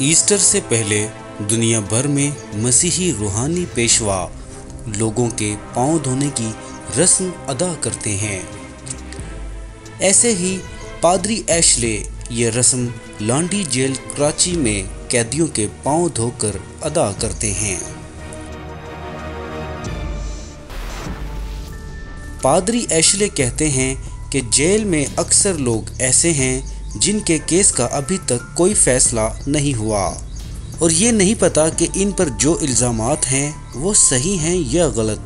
Easter से पहले दुनिया भर में मसीही रूहानी पेशवा लोगों के पाँव धोने की रस्म अदा करते हैं। ऐसे ही पादरी एशले ये रस्म लांडी जेल कराची में कैदियों के पाँव धोकर अदा करते हैं। पादरी एशले कहते हैं कि जेल में अक्सर लोग ऐसे हैं जिनके केस का अभी तक कोई फैसला नहीं हुआ। और ये नहीं पता कि इन पर जो इल्ज़ाम हैं, वो सही हैं या गलत।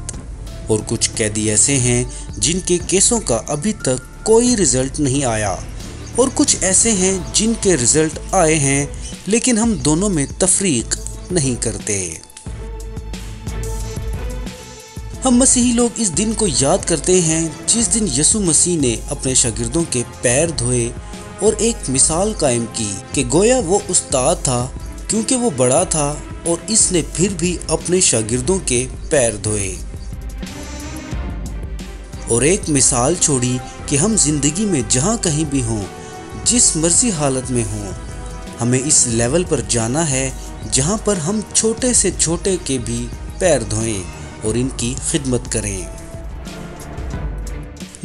और कुछ कैदी ऐसे हैं, जिनके केसों का अभी तक कोई रिज़ल्ट नहीं आया। और कुछ ऐसे हैं, जिनके रिज़ल्ट आए हैं, लेकिन हम दोनों में तफरीक नहीं करते। हम मसीही लोग इस दिन को याद करते हैं, जिस दिन यसु मसीह ने अपने शागिर्दों के पैर धोए और एक मिसाल कायम की कि गोया वो उस्ताद था, क्योंकि वो बड़ा था और इसने फिर भी अपने शागिर्दों के पैर धोए। और एक मिसाल छोड़ी कि हम ज़िंदगी में जहाँ कहीं भी हों, जिस मर्ज़ी हालत में हों, हमें इस लेवल पर जाना है जहाँ पर हम छोटे से छोटे के भी पैर धोएँ और इनकी खिदमत करें।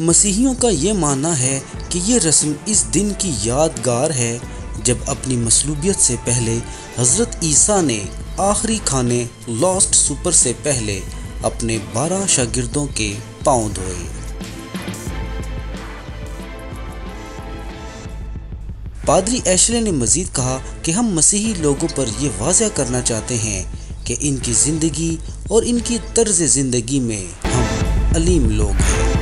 मसीहियों का ये मानना है कि ये रस्म इस दिन की यादगार है, जब अपनी मसलूबियत से पहले हज़रत ईसा ने आखिरी खाने लॉस्ट सुपर से पहले अपने बारह शागिर्दों के पाँव धोए। पादरी एशले ने मजीद कहा कि हम मसीही लोगों पर यह वाजह करना चाहते हैं कि इनकी ज़िंदगी और इनकी तर्ज ज़िंदगी में हम अलीम लोग हैं।